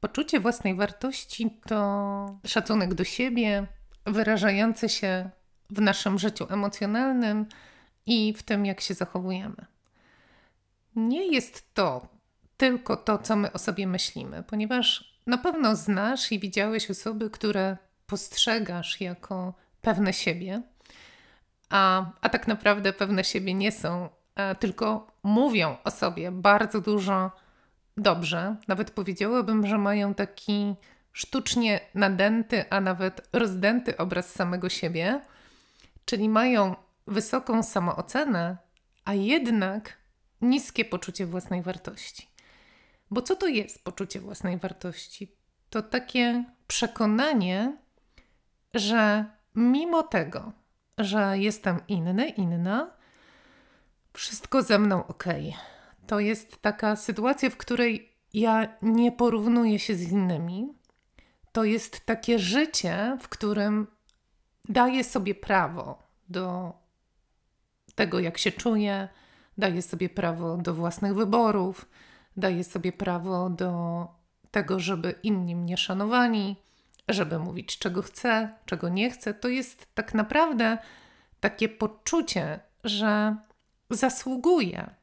Poczucie własnej wartości to szacunek do siebie, wyrażający się w naszym życiu emocjonalnym i w tym, jak się zachowujemy. Nie jest to tylko to, co my o sobie myślimy, ponieważ na pewno znasz i widziałeś osoby, które postrzegasz jako pewne siebie, a, a tak naprawdę pewne siebie nie są, tylko mówią o sobie bardzo dużo dobrze. Nawet powiedziałabym, że mają taki sztucznie nadęty, a nawet rozdęty obraz samego siebie, czyli mają wysoką samoocenę, a jednak niskie poczucie własnej wartości. Bo co to jest poczucie własnej wartości? To takie przekonanie, że mimo tego, że jestem inny, inna, wszystko ze mną ok. To jest taka sytuacja, w której ja nie porównuję się z innymi. To jest takie życie, w którym daję sobie prawo do tego, jak się czuję, daję sobie prawo do własnych wyborów, daję sobie prawo do tego, żeby inni mnie szanowali, żeby mówić, czego chcę, czego nie chcę. To jest tak naprawdę takie poczucie, że zasługuję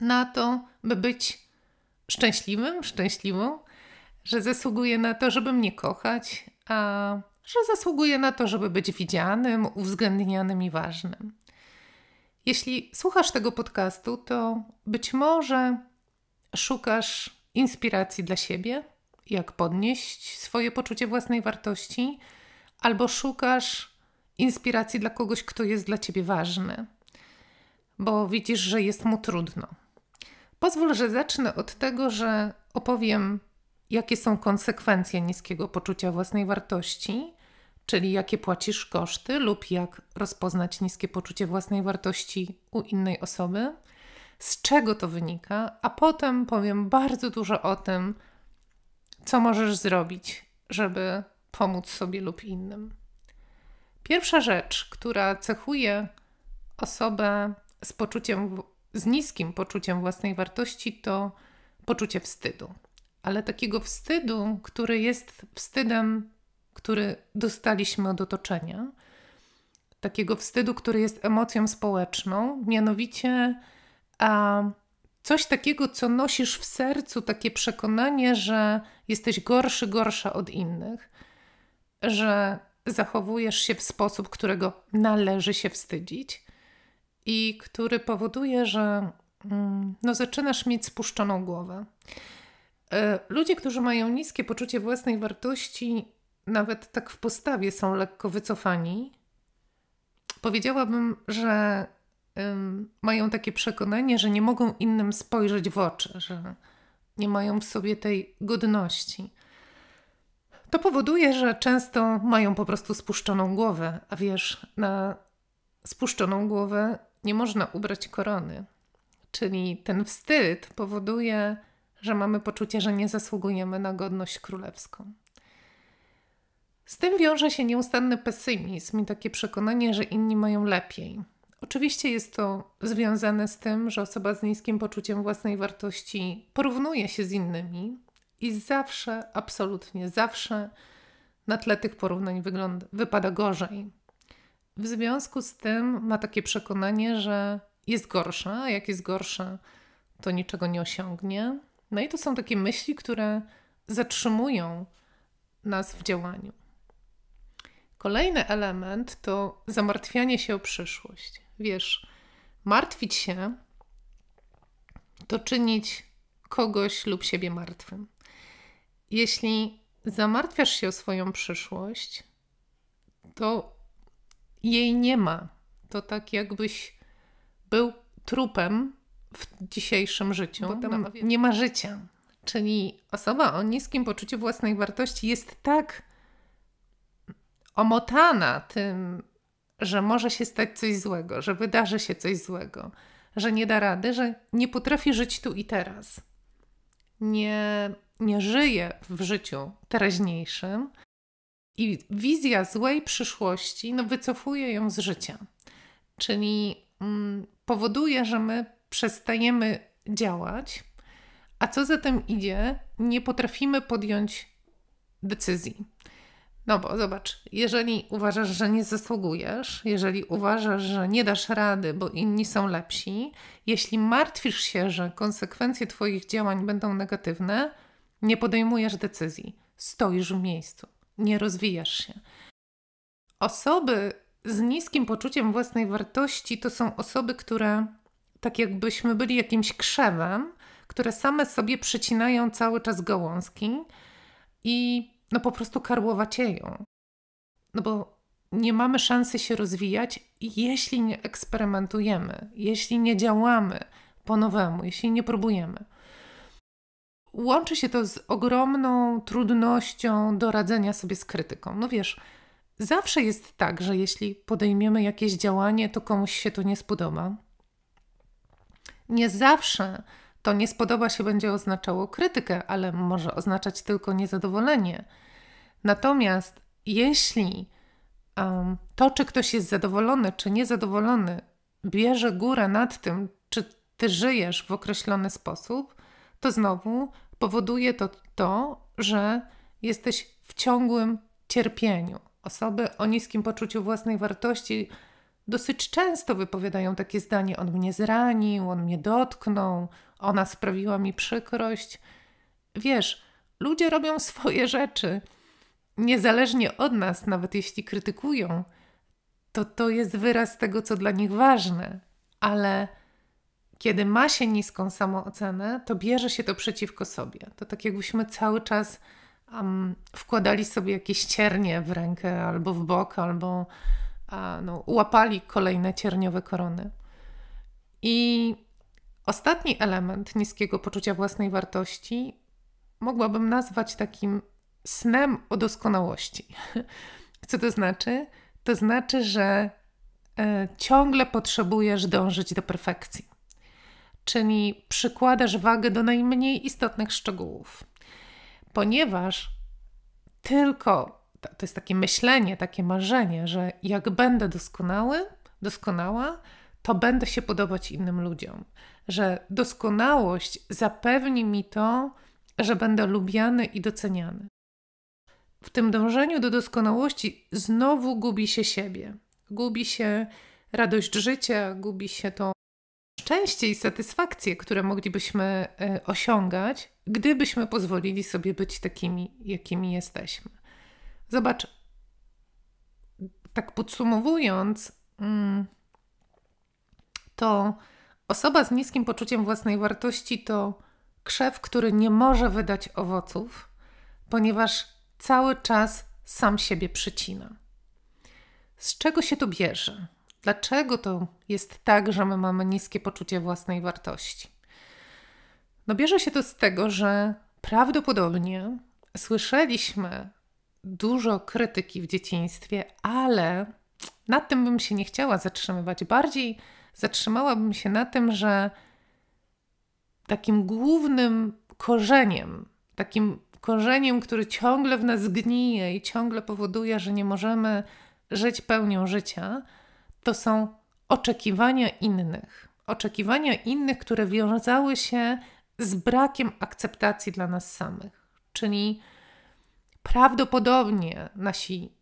na to, by być szczęśliwym, szczęśliwą, że zasługuję na to, żeby mnie kochać, a że zasługuję na to, żeby być widzianym, uwzględnianym i ważnym. Jeśli słuchasz tego podcastu, to być może szukasz inspiracji dla siebie, jak podnieść swoje poczucie własnej wartości, albo szukasz inspiracji dla kogoś, kto jest dla ciebie ważny, bo widzisz, że jest mu trudno. Pozwól, że zacznę od tego, że opowiem, jakie są konsekwencje niskiego poczucia własnej wartości, czyli jakie płacisz koszty lub jak rozpoznać niskie poczucie własnej wartości u innej osoby, z czego to wynika, a potem powiem bardzo dużo o tym, co możesz zrobić, żeby pomóc sobie lub innym. Pierwsza rzecz, która cechuje osobę z poczuciem, z niskim poczuciem własnej wartości, to poczucie wstydu. Ale takiego wstydu, który jest wstydem który dostaliśmy od otoczenia, takiego wstydu, który jest emocją społeczną, mianowicie a, coś takiego, co nosisz w sercu, takie przekonanie, że jesteś gorszy, gorsza od innych, że zachowujesz się w sposób, którego należy się wstydzić i który powoduje, że mm, no, zaczynasz mieć spuszczoną głowę. E, ludzie, którzy mają niskie poczucie własnej wartości, nawet tak w postawie są lekko wycofani. Powiedziałabym, że mają takie przekonanie, że nie mogą innym spojrzeć w oczy, że nie mają w sobie tej godności. To powoduje, że często mają po prostu spuszczoną głowę, a wiesz, na spuszczoną głowę nie można ubrać korony. Czyli ten wstyd powoduje, że mamy poczucie, że nie zasługujemy na godność królewską. Z tym wiąże się nieustanny pesymizm i takie przekonanie, że inni mają lepiej. Oczywiście jest to związane z tym, że osoba z niskim poczuciem własnej wartości porównuje się z innymi i zawsze, absolutnie zawsze na tle tych porównań wygląda, wypada gorzej. W związku z tym ma takie przekonanie, że jest gorsza, a jak jest gorsza, to niczego nie osiągnie. No i to są takie myśli, które zatrzymują nas w działaniu. Kolejny element to zamartwianie się o przyszłość. Wiesz, martwić się to czynić kogoś lub siebie martwym. Jeśli zamartwiasz się o swoją przyszłość, to jej nie ma. To tak jakbyś był trupem w dzisiejszym życiu, bo tam nie ma życia. Czyli osoba o niskim poczuciu własnej wartości jest tak omotana tym, że może się stać coś złego, że wydarzy się coś złego, że nie da rady, że nie potrafi żyć tu i teraz. Nie, nie żyje w życiu teraźniejszym i wizja złej przyszłości no, wycofuje ją z życia. Czyli mm, powoduje, że my przestajemy działać, a co za tym idzie, nie potrafimy podjąć decyzji. No bo zobacz, jeżeli uważasz, że nie zasługujesz, jeżeli uważasz, że nie dasz rady, bo inni są lepsi, jeśli martwisz się, że konsekwencje Twoich działań będą negatywne, nie podejmujesz decyzji, stoisz w miejscu, nie rozwijasz się. Osoby z niskim poczuciem własnej wartości to są osoby, które tak jakbyśmy byli jakimś krzewem, które same sobie przycinają cały czas gałązki i no po prostu karłowacieją. No bo nie mamy szansy się rozwijać, jeśli nie eksperymentujemy, jeśli nie działamy po nowemu, jeśli nie próbujemy. Łączy się to z ogromną trudnością do radzenia sobie z krytyką. No wiesz, zawsze jest tak, że jeśli podejmiemy jakieś działanie, to komuś się to nie spodoba. Nie zawsze to nie spodoba się będzie oznaczało krytykę, ale może oznaczać tylko niezadowolenie. Natomiast jeśli um, to, czy ktoś jest zadowolony, czy niezadowolony, bierze górę nad tym, czy ty żyjesz w określony sposób, to znowu powoduje to to, że jesteś w ciągłym cierpieniu. Osoby o niskim poczuciu własnej wartości dosyć często wypowiadają takie zdanie: On mnie zranił, on mnie dotknął, ona sprawiła mi przykrość. Wiesz, ludzie robią swoje rzeczy. Niezależnie od nas, nawet jeśli krytykują, to to jest wyraz tego, co dla nich ważne. Ale kiedy ma się niską samoocenę, to bierze się to przeciwko sobie. To tak jakbyśmy cały czas um, wkładali sobie jakieś ciernie w rękę albo w bok, albo a, no, łapali kolejne cierniowe korony. I ostatni element niskiego poczucia własnej wartości mogłabym nazwać takim snem o doskonałości. Co to znaczy? To znaczy, że e, ciągle potrzebujesz dążyć do perfekcji. Czyli przykładasz wagę do najmniej istotnych szczegółów, ponieważ tylko to jest takie myślenie, takie marzenie, że jak będę doskonały, doskonała, to będę się podobać innym ludziom. Że doskonałość zapewni mi to, że będę lubiany i doceniany. W tym dążeniu do doskonałości znowu gubi się siebie. Gubi się radość życia, gubi się to szczęście i satysfakcję, które moglibyśmy e, osiągać, gdybyśmy pozwolili sobie być takimi, jakimi jesteśmy. Zobacz, tak podsumowując, mm, to osoba z niskim poczuciem własnej wartości to krzew, który nie może wydać owoców, ponieważ cały czas sam siebie przycina. Z czego się to bierze? Dlaczego to jest tak, że my mamy niskie poczucie własnej wartości? No bierze się to z tego, że prawdopodobnie słyszeliśmy dużo krytyki w dzieciństwie, ale nad tym bym się nie chciała zatrzymywać. Bardziej zatrzymałabym się na tym, że takim głównym korzeniem, takim korzeniem, który ciągle w nas gnije i ciągle powoduje, że nie możemy żyć pełnią życia, to są oczekiwania innych. Oczekiwania innych, które wiązały się z brakiem akceptacji dla nas samych. Czyli prawdopodobnie nasi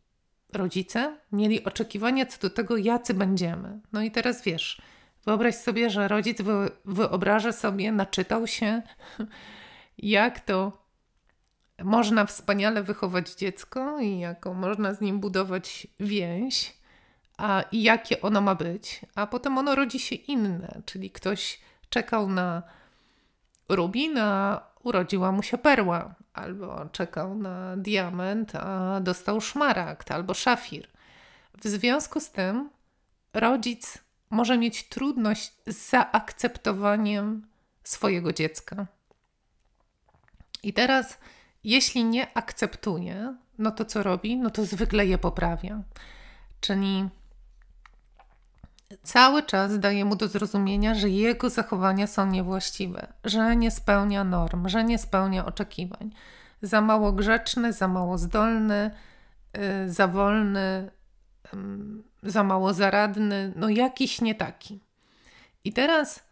rodzice mieli oczekiwania co do tego, jacy będziemy. No i teraz wiesz, wyobraź sobie, że rodzic wy, wyobraża sobie, naczytał się, jak to można wspaniale wychować dziecko i jaką można z nim budować więź, a jakie ono ma być, a potem ono rodzi się inne, czyli ktoś czekał na rubin, a urodziła mu się perła, albo czekał na diament, a dostał szmaragd albo szafir. W związku z tym rodzic może mieć trudność z zaakceptowaniem swojego dziecka. I teraz, jeśli nie akceptuje, no to co robi? No to zwykle je poprawia. Czyli cały czas daje mu do zrozumienia, że jego zachowania są niewłaściwe, że nie spełnia norm, że nie spełnia oczekiwań. Za mało grzeczny, za mało zdolny, yy, za wolny, yy, za mało zaradny, no jakiś nie taki. I teraz,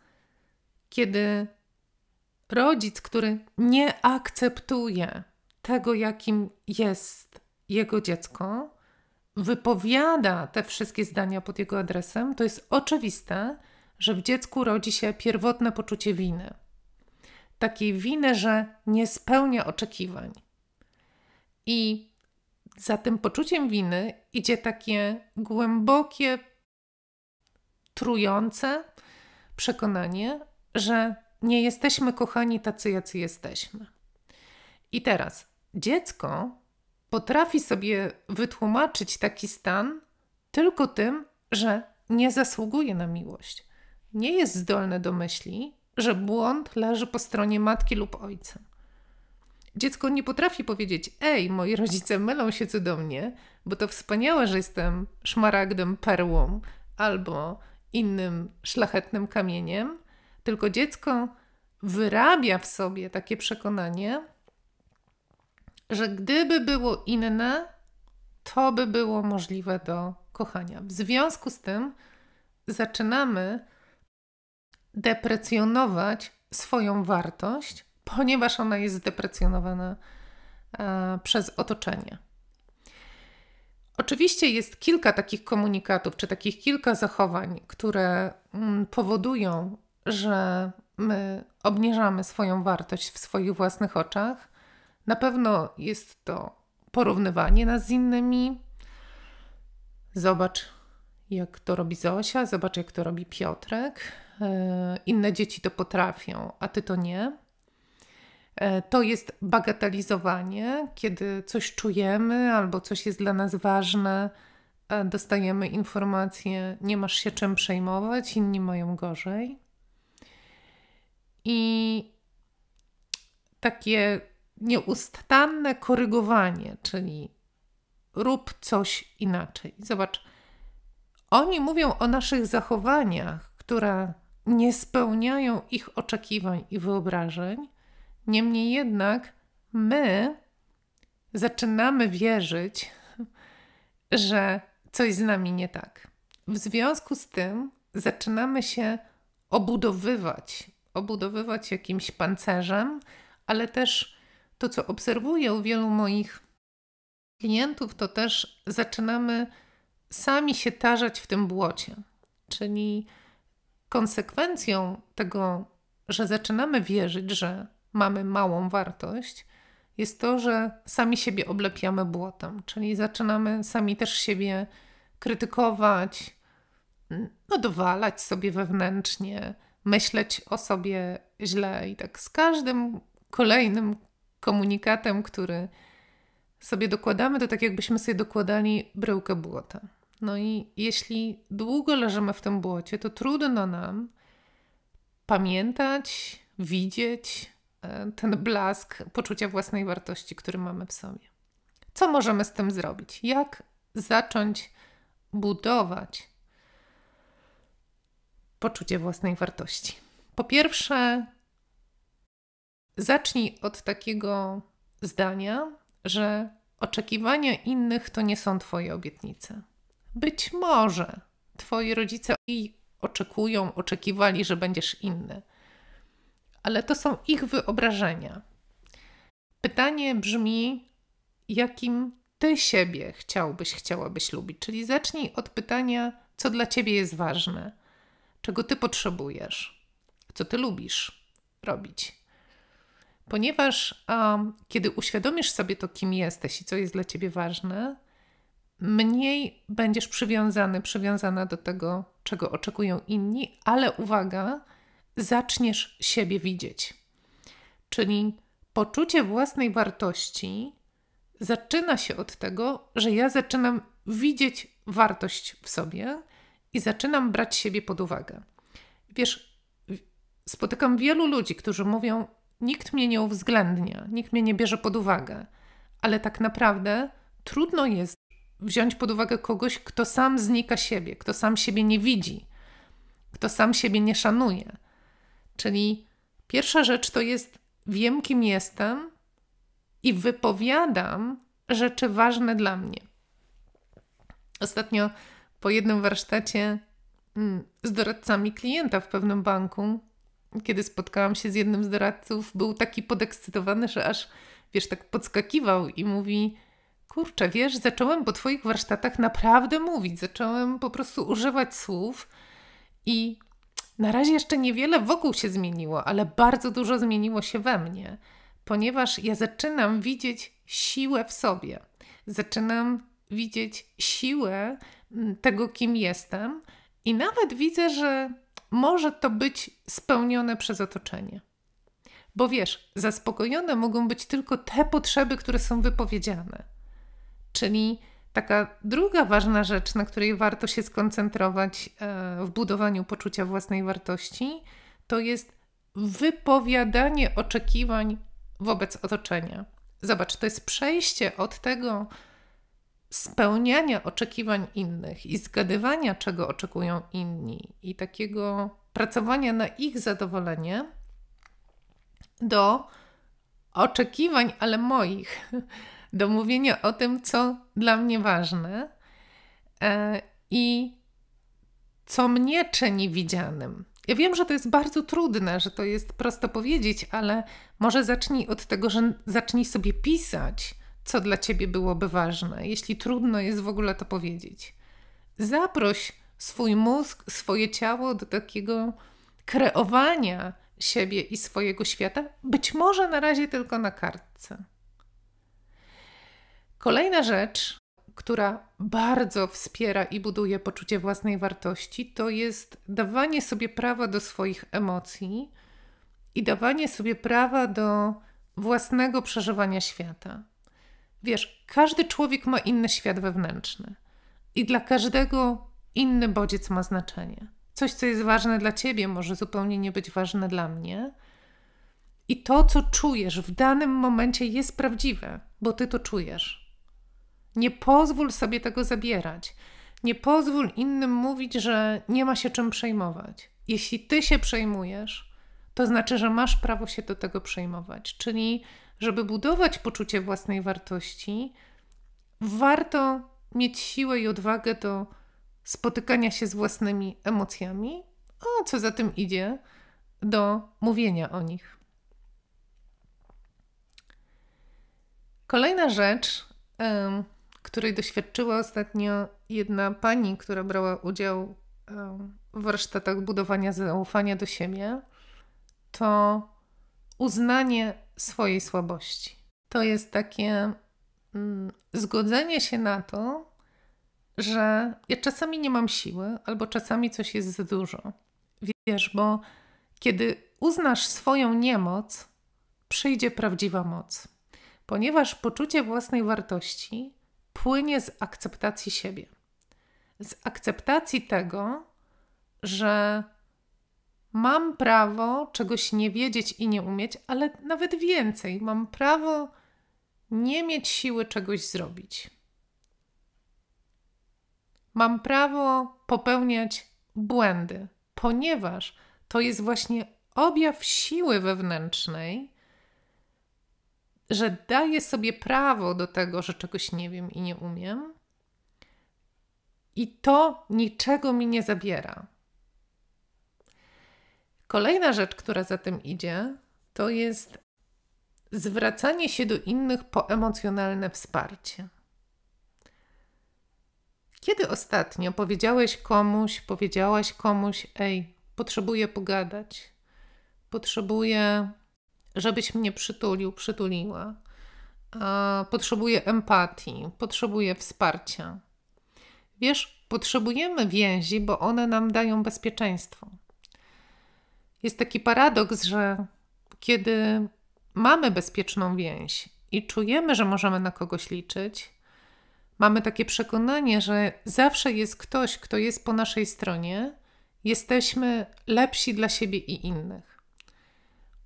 kiedy rodzic, który nie akceptuje tego, jakim jest jego dziecko, wypowiada te wszystkie zdania pod jego adresem, to jest oczywiste, że w dziecku rodzi się pierwotne poczucie winy. Takiej winy, że nie spełnia oczekiwań. I za tym poczuciem winy idzie takie głębokie, trujące przekonanie, że nie jesteśmy kochani tacy, jacy jesteśmy. I teraz dziecko potrafi sobie wytłumaczyć taki stan tylko tym, że nie zasługuje na miłość. Nie jest zdolne do myśli, że błąd leży po stronie matki lub ojca. Dziecko nie potrafi powiedzieć: Ej, moi rodzice mylą się cudownie, bo to wspaniałe, że jestem szmaragdem, perłą albo innym szlachetnym kamieniem, tylko dziecko wyrabia w sobie takie przekonanie, że gdyby było inne, to by było możliwe do kochania. W związku z tym zaczynamy deprecjonować swoją wartość, ponieważ ona jest zdeprecjonowana e, przez otoczenie. Oczywiście jest kilka takich komunikatów, czy takich kilka zachowań, które mm, powodują, że my obniżamy swoją wartość w swoich własnych oczach. Na pewno jest to porównywanie nas z innymi. Zobacz, jak to robi Zosia, zobacz, jak to robi Piotrek. E, inne dzieci to potrafią, a ty to nie. E, to jest bagatelizowanie, kiedy coś czujemy albo coś jest dla nas ważne, dostajemy informację, nie masz się czym przejmować, inni mają gorzej. I takie nieustanne korygowanie, czyli rób coś inaczej. Zobacz, oni mówią o naszych zachowaniach, które nie spełniają ich oczekiwań i wyobrażeń, Niemniej jednak my zaczynamy wierzyć, że coś z nami nie tak. W związku z tym zaczynamy się obudowywać, obudowywać jakimś pancerzem, ale też to, co obserwuję u wielu moich klientów, to też zaczynamy sami się tarzać w tym błocie. Czyli konsekwencją tego, że zaczynamy wierzyć, że mamy małą wartość, jest to, że sami siebie oblepiamy błotem, czyli zaczynamy sami też siebie krytykować, no dowalać sobie wewnętrznie, myśleć o sobie źle i tak z każdym kolejnym komunikatem, który sobie dokładamy, to tak jakbyśmy sobie dokładali bryłkę błota. No i jeśli długo leżymy w tym błocie, to trudno nam pamiętać, widzieć, E, ten blask poczucia własnej wartości, który mamy w sobie. Co możemy z tym zrobić? Jak zacząć budować poczucie własnej wartości? Po pierwsze, zacznij od takiego zdania, że oczekiwania innych to nie są Twoje obietnice. Być może Twoi rodzice i oczekują, oczekiwali, że będziesz inny ale to są ich wyobrażenia. Pytanie brzmi, jakim ty siebie chciałbyś, chciałabyś lubić? Czyli zacznij od pytania, co dla ciebie jest ważne, czego ty potrzebujesz, co ty lubisz robić. Ponieważ um, kiedy uświadomisz sobie to, kim jesteś i co jest dla ciebie ważne, mniej będziesz przywiązany, przywiązana do tego, czego oczekują inni, ale uwaga, zaczniesz siebie widzieć. Czyli poczucie własnej wartości zaczyna się od tego, że ja zaczynam widzieć wartość w sobie i zaczynam brać siebie pod uwagę. Wiesz, spotykam wielu ludzi, którzy mówią: Nikt mnie nie uwzględnia, nikt mnie nie bierze pod uwagę, ale tak naprawdę trudno jest wziąć pod uwagę kogoś, kto sam znika siebie, kto sam siebie nie widzi, kto sam siebie nie szanuje. Czyli pierwsza rzecz to jest wiem, kim jestem i wypowiadam rzeczy ważne dla mnie. Ostatnio po jednym warsztacie mm, z doradcami klienta w pewnym banku kiedy spotkałam się z jednym z doradców, był taki podekscytowany, że aż, wiesz, tak podskakiwał i mówi: Kurczę, wiesz, zacząłem po Twoich warsztatach naprawdę mówić, zacząłem po prostu używać słów i na razie jeszcze niewiele wokół się zmieniło, ale bardzo dużo zmieniło się we mnie, ponieważ ja zaczynam widzieć siłę w sobie. Zaczynam widzieć siłę mm, tego, kim jestem, i nawet widzę, że może to być spełnione przez otoczenie. Bo wiesz, zaspokojone mogą być tylko te potrzeby, które są wypowiedziane. Czyli taka druga ważna rzecz, na której warto się skoncentrować e, w budowaniu poczucia własnej wartości, to jest wypowiadanie oczekiwań wobec otoczenia. Zobacz, to jest przejście od tego spełniania oczekiwań innych i zgadywania, czego oczekują inni, i takiego pracowania na ich zadowolenie, do oczekiwań, ale moich, do mówienia o tym, co dla mnie ważne e, i co mnie czyni widzianym. Ja wiem, że to jest bardzo trudne, że to jest prosto powiedzieć, ale może zacznij od tego, że zacznij sobie pisać, co dla ciebie byłoby ważne, jeśli trudno jest w ogóle to powiedzieć. Zaproś swój mózg, swoje ciało do takiego kreowania siebie i swojego świata, być może na razie tylko na kartce. Kolejna rzecz, która bardzo wspiera i buduje poczucie własnej wartości, to jest dawanie sobie prawa do swoich emocji i dawanie sobie prawa do własnego przeżywania świata. Wiesz, każdy człowiek ma inny świat wewnętrzny i dla każdego inny bodziec ma znaczenie. Coś, co jest ważne dla ciebie, może zupełnie nie być ważne dla mnie. I to, co czujesz w danym momencie, jest prawdziwe, bo ty to czujesz. Nie pozwól sobie tego zabierać. Nie pozwól innym mówić, że nie ma się czym przejmować. Jeśli ty się przejmujesz, to znaczy, że masz prawo się do tego przejmować. Czyli, żeby budować poczucie własnej wartości, warto mieć siłę i odwagę do spotykania się z własnymi emocjami, a co za tym idzie, do mówienia o nich. Kolejna rzecz, której doświadczyła ostatnio jedna pani, która brała udział w warsztatach budowania zaufania do siebie, to uznanie swojej słabości. To jest takie mm, zgodzenie się na to, że ja czasami nie mam siły, albo czasami coś jest za dużo. Wiesz, bo kiedy uznasz swoją niemoc, przyjdzie prawdziwa moc, ponieważ poczucie własnej wartości płynie z akceptacji siebie. Z akceptacji tego, że mam prawo czegoś nie wiedzieć i nie umieć, ale nawet więcej, mam prawo nie mieć siły czegoś zrobić. Mam prawo popełniać błędy, ponieważ to jest właśnie objaw siły wewnętrznej, że daję sobie prawo do tego, że czegoś nie wiem i nie umiem, i to niczego mi nie zabiera. Kolejna rzecz, która za tym idzie, to jest zwracanie się do innych po emocjonalne wsparcie. Kiedy ostatnio powiedziałeś komuś, powiedziałaś komuś, ej, potrzebuję pogadać, potrzebuję, żebyś mnie przytulił, przytuliła, potrzebuję empatii, potrzebuję wsparcia. Wiesz, potrzebujemy więzi, bo one nam dają bezpieczeństwo. Jest taki paradoks, że kiedy mamy bezpieczną więź i czujemy, że możemy na kogoś liczyć, mamy takie przekonanie, że zawsze jest ktoś, kto jest po naszej stronie, jesteśmy lepsi dla siebie i innych.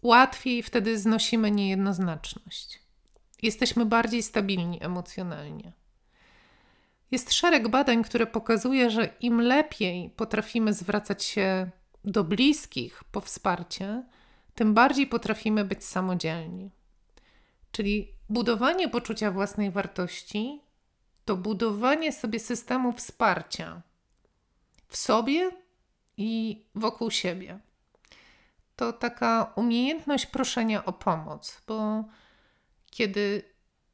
Łatwiej wtedy znosimy niejednoznaczność. Jesteśmy bardziej stabilni emocjonalnie. Jest szereg badań, które pokazuje, że im lepiej potrafimy zwracać się do bliskich po wsparcie, tym bardziej potrafimy być samodzielni. Czyli budowanie poczucia własnej wartości to budowanie sobie systemu wsparcia w sobie i wokół siebie. to taka umiejętność proszenia o pomoc, bo kiedy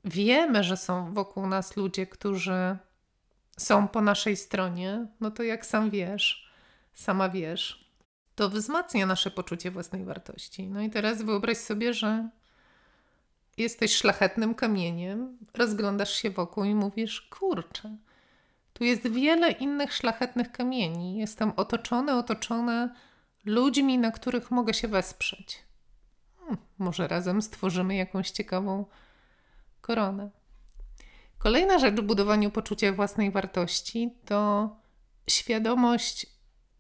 wiemy, że są wokół nas ludzie, którzy są po naszej stronie, no to jak sam wiesz, sama wiesz, to wzmacnia nasze poczucie własnej wartości. No i teraz wyobraź sobie, że jesteś szlachetnym kamieniem, rozglądasz się wokół i mówisz: Kurczę, tu jest wiele innych szlachetnych kamieni. Jestem otoczony, otoczona ludźmi, na których mogę się wesprzeć. Hmm, może razem stworzymy jakąś ciekawą koronę. Kolejna rzecz w budowaniu poczucia własnej wartości to świadomość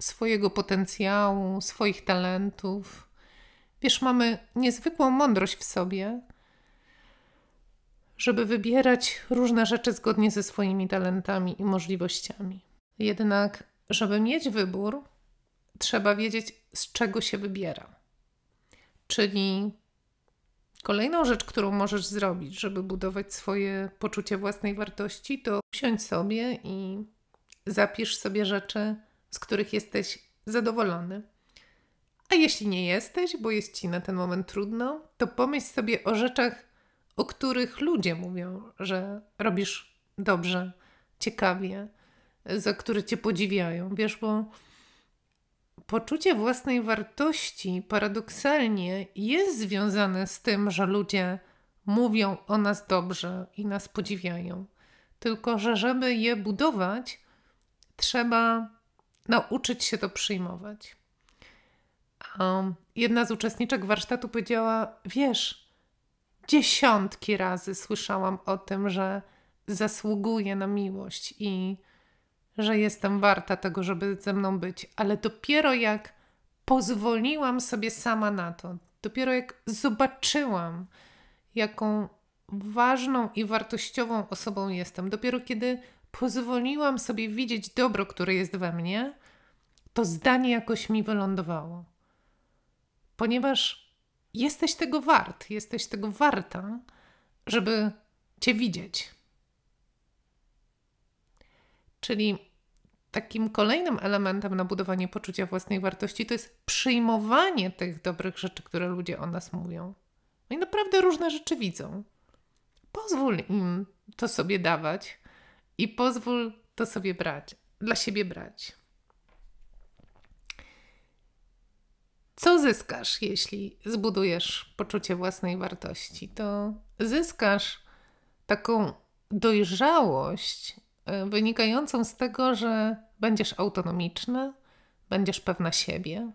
swojego potencjału, swoich talentów. Wiesz, mamy niezwykłą mądrość w sobie, żeby wybierać różne rzeczy zgodnie ze swoimi talentami i możliwościami. Jednak, żeby mieć wybór, trzeba wiedzieć, z czego się wybiera. Czyli kolejną rzecz, którą możesz zrobić, żeby budować swoje poczucie własnej wartości, to usiądź sobie i zapisz sobie rzeczy, z których jesteś zadowolony. A jeśli nie jesteś, bo jest ci na ten moment trudno, to pomyśl sobie o rzeczach, o których ludzie mówią, że robisz dobrze, ciekawie, za które cię podziwiają. Wiesz, bo poczucie własnej wartości paradoksalnie jest związane z tym, że ludzie mówią o nas dobrze i nas podziwiają. Tylko, że żeby je budować, trzeba nauczyć się to przyjmować. Um, jedna z uczestniczek warsztatu powiedziała: Wiesz, dziesiątki razy słyszałam o tym, że zasługuję na miłość i że jestem warta tego, żeby ze mną być, ale dopiero jak pozwoliłam sobie sama na to, dopiero jak zobaczyłam, jaką ważną i wartościową osobą jestem, dopiero kiedy pozwoliłam sobie widzieć dobro, które jest we mnie, to zdanie jakoś mi wylądowało. Ponieważ jesteś tego wart, jesteś tego warta, żeby Cię widzieć. Czyli takim kolejnym elementem na budowanie poczucia własnej wartości to jest przyjmowanie tych dobrych rzeczy, które ludzie o nas mówią. No i naprawdę różne rzeczy widzą. Pozwól im to sobie dawać i pozwól to sobie brać, dla siebie brać. Co zyskasz, jeśli zbudujesz poczucie własnej wartości? To zyskasz taką dojrzałość e, wynikającą z tego, że będziesz autonomiczny, będziesz pewna siebie,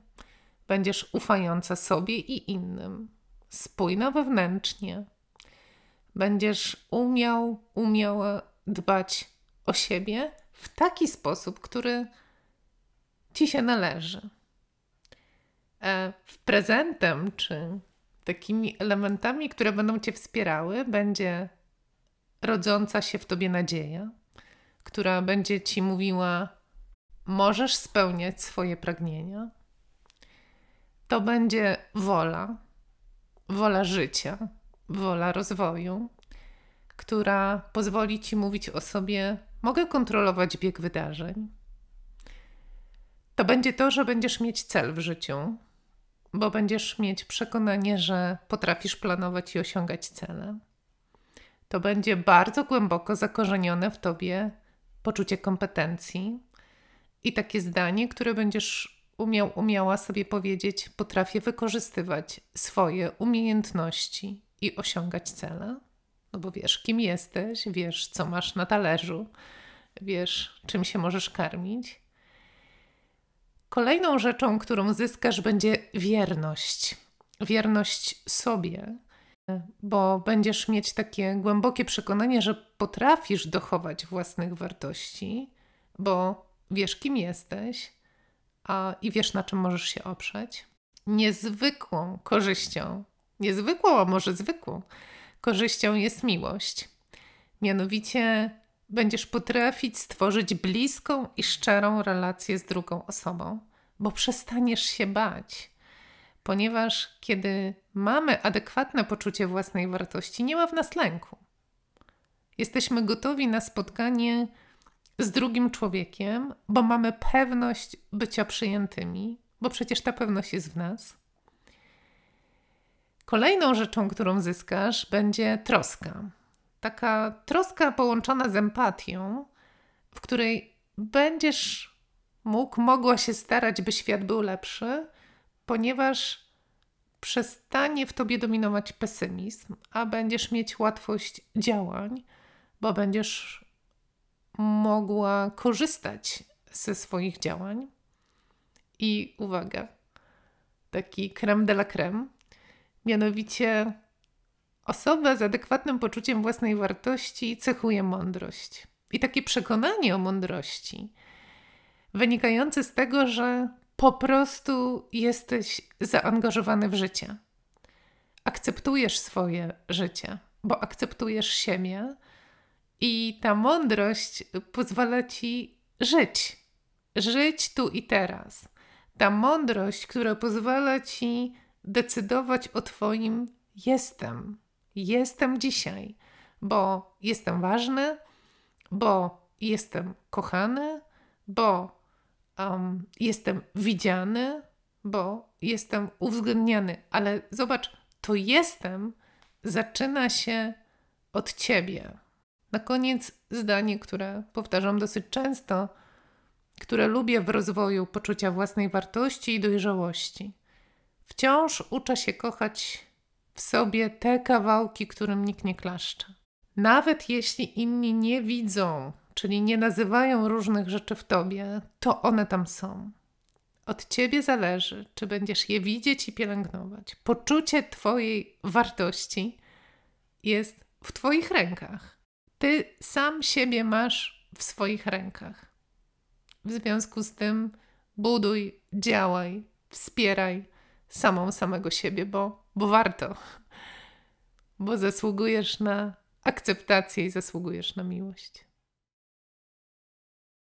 będziesz ufająca sobie i innym, spójna wewnętrznie, będziesz umiał, umiała dbać o siebie w taki sposób, który ci się należy. E, w prezentem, czy takimi elementami, które będą cię wspierały, będzie rodząca się w tobie nadzieja, która będzie ci mówiła: Możesz spełniać swoje pragnienia. To będzie wola, wola życia, wola rozwoju, która pozwoli ci mówić o sobie: Mogę kontrolować bieg wydarzeń. To będzie to, że będziesz mieć cel w życiu, bo będziesz mieć przekonanie, że potrafisz planować i osiągać cele. To będzie bardzo głęboko zakorzenione w tobie poczucie kompetencji i takie zdanie, które będziesz umiał, umiała sobie powiedzieć: Potrafię wykorzystywać swoje umiejętności i osiągać cele. No bo wiesz, kim jesteś, wiesz, co masz na talerzu, wiesz, czym się możesz karmić. Kolejną rzeczą, którą zyskasz, będzie wierność. Wierność sobie, bo będziesz mieć takie głębokie przekonanie, że potrafisz dochować własnych wartości, bo wiesz, kim jesteś a, i wiesz, na czym możesz się oprzeć. Niezwykłą korzyścią, niezwykłą, a może zwykłą korzyścią jest miłość. Mianowicie będziesz potrafić stworzyć bliską i szczerą relację z drugą osobą, bo przestaniesz się bać. Ponieważ kiedy mamy adekwatne poczucie własnej wartości, nie ma w nas lęku. Jesteśmy gotowi na spotkanie z drugim człowiekiem, bo mamy pewność bycia przyjętymi, bo przecież ta pewność jest w nas. Kolejną rzeczą, którą zyskasz, będzie troska. Taka troska połączona z empatią, w której będziesz mógł, mogła się starać, by świat był lepszy, ponieważ przestanie w tobie dominować pesymizm, a będziesz mieć łatwość działań, bo będziesz mogła korzystać ze swoich działań. I uwaga, taki creme de la creme, mianowicie osoba z adekwatnym poczuciem własnej wartości cechuje mądrość. I takie przekonanie o mądrości wynikające z tego, że po prostu jesteś zaangażowany w życie. Akceptujesz swoje życie, bo akceptujesz siebie, i ta mądrość pozwala ci żyć. Żyć tu i teraz. Ta mądrość, która pozwala ci decydować o Twoim jestem. Jestem dzisiaj, bo jestem ważny, bo jestem kochany, bo um, jestem widziany, bo jestem uwzględniany. Ale zobacz, to jestem zaczyna się od ciebie. Na koniec zdanie, które powtarzam dosyć często, które lubię w rozwoju poczucia własnej wartości i dojrzałości. Wciąż uczę się kochać w sobie te kawałki, którym nikt nie klaszcze. Nawet jeśli inni nie widzą, czyli nie nazywają różnych rzeczy w tobie, to one tam są. Od ciebie zależy, czy będziesz je widzieć i pielęgnować. Poczucie twojej wartości jest w twoich rękach. Ty sam siebie masz w swoich rękach. W związku z tym buduj, działaj, wspieraj samą samego siebie, bo, bo warto. Bo zasługujesz na akceptację i zasługujesz na miłość.